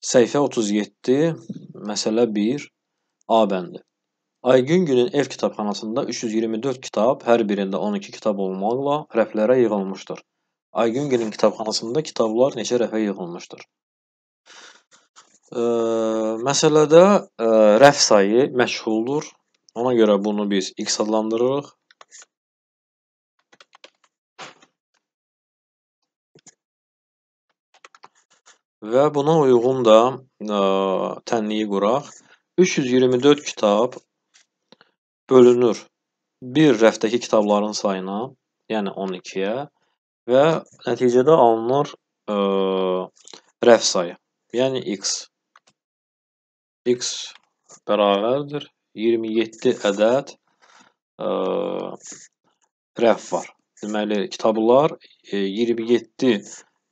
Səhifə 37, məsələ 1, A bəndi. Aygün günün ev kitabxanasında 324 kitab, hər birində 12 kitab olmaqla rəflərə yığılmışdır. Aygün günün kitabxanasında kitablar neçə rəfə yığılmışdır? Məsələdə rəf sayı məchuldur. Ona görə bunu biz x adlandırırıq. Və buna uyğun da tənliyi quraq. 324 kitab bölünür bir rəfdəki kitabların sayına, yəni 12-yə və nəticədə alınır rəf sayı, yəni x. x bərabərdir 27 ədəd rəf var. Deməli, kitablar 27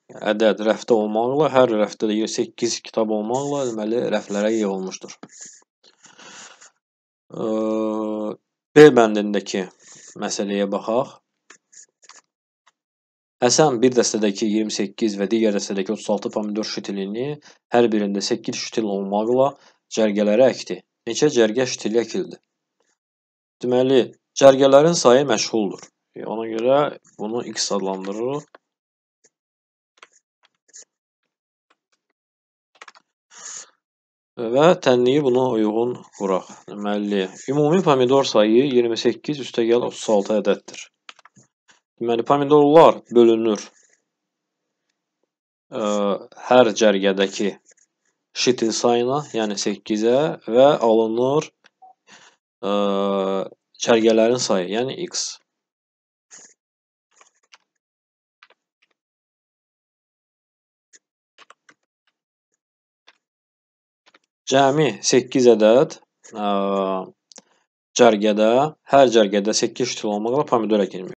ədəd rəfdə olmaqla, hər rəfdə də 8 kitab olmaqla deməli rəflərə yığılmışdır. B bəndindəki məsələyə baxaq. Həsən bir dəstədəki 28 və digər dəstədəki 36 pomidor şitilini hər birində 8 şitil olmaqla cərgələrə əkdi. Neçə cərgə şitili əkildi? Deməli, cərgələrin sayı məchuldur. Ona görə bunu x adlandırırıq. Və tənliyi buna uyğun quraq. Deməli, ümumi pomidor sayı 28 üstəgəl 36 ədəddir. Deməli, pomidorlar bölünür hər cərgədəki şitil sayına, yəni 8-ə və alınır cərgələrin sayı, yəni x. Cəmi 8 ədəd cərgədə, hər cərgədə 8 şitil olmaqla pomidor əkilmiş.